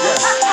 Yeah.